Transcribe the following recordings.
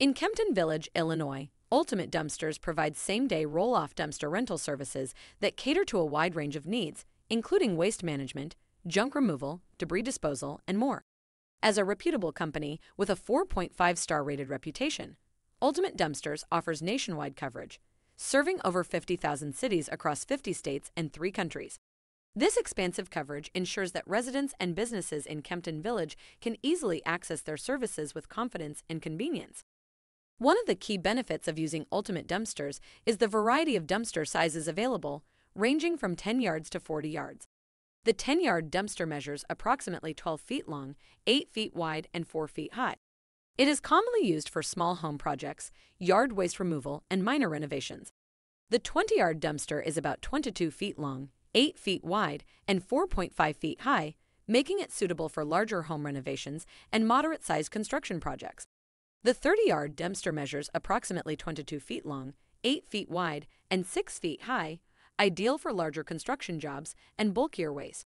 In Kempton Village, Illinois, Ultimate Dumpsters provides same day roll off dumpster rental services that cater to a wide range of needs, including waste management, junk removal, debris disposal, and more. As a reputable company with a 4.5 star rated reputation, Ultimate Dumpsters offers nationwide coverage, serving over 50,000 cities across 50 states and three countries. This expansive coverage ensures that residents and businesses in Kempton Village can easily access their services with confidence and convenience. One of the key benefits of using Ultimate Dumpsters is the variety of dumpster sizes available, ranging from 10 yards to 40 yards. The 10 yard dumpster measures approximately 12 feet long, 8 feet wide, and 4 feet high. It is commonly used for small home projects, yard waste removal, and minor renovations. The 20 yard dumpster is about 22 feet long, 8 feet wide, and 4.5 feet high, making it suitable for larger home renovations and moderate sized construction projects. The 30 yard dumpster measures approximately 22 feet long, 8 feet wide, and 6 feet high, ideal for larger construction jobs and bulkier waste.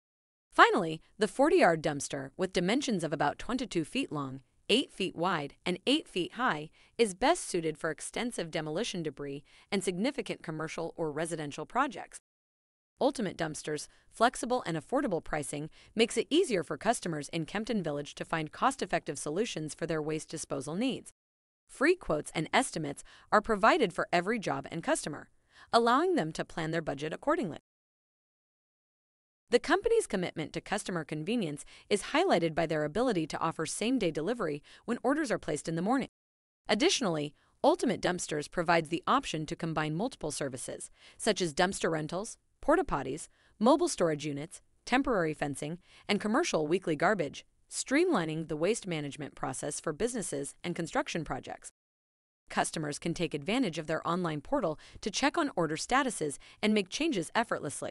Finally, the 40 yard dumpster, with dimensions of about 22 feet long, 8 feet wide, and 8 feet high, is best suited for extensive demolition debris and significant commercial or residential projects. Ultimate Dumpsters' flexible and affordable pricing makes it easier for customers in Kempton Village to find cost effective solutions for their waste disposal needs. Free quotes and estimates are provided for every job and customer, allowing them to plan their budget accordingly. The company's commitment to customer convenience is highlighted by their ability to offer same day delivery when orders are placed in the morning. Additionally, Ultimate Dumpsters provides the option to combine multiple services, such as dumpster rentals, porta potties, mobile storage units, temporary fencing, and commercial weekly garbage, streamlining the waste management process for businesses and construction projects. Customers can take advantage of their online portal to check on order statuses and make changes effortlessly.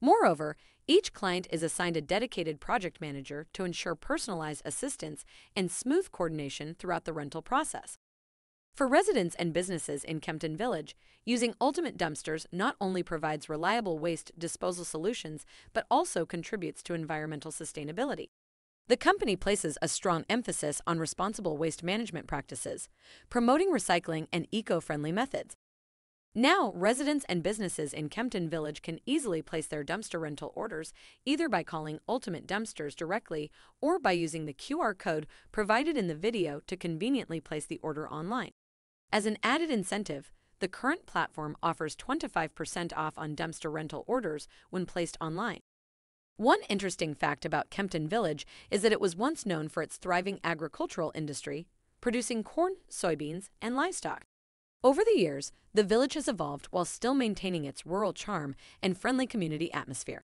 Moreover, each client is assigned a dedicated project manager to ensure personalized assistance and smooth coordination throughout the rental process. For residents and businesses in Kempton Village, using Ultimate Dumpsters not only provides reliable waste disposal solutions, but also contributes to environmental sustainability. The company places a strong emphasis on responsible waste management practices, promoting recycling and eco friendly methods. Now, residents and businesses in Kempton Village can easily place their dumpster rental orders either by calling Ultimate Dumpsters directly or by using the QR code provided in the video to conveniently place the order online. As an added incentive, the current platform offers 25% off on dumpster rental orders when placed online. One interesting fact about Kempton Village is that it was once known for its thriving agricultural industry, producing corn, soybeans, and livestock. Over the years, the village has evolved while still maintaining its rural charm and friendly community atmosphere.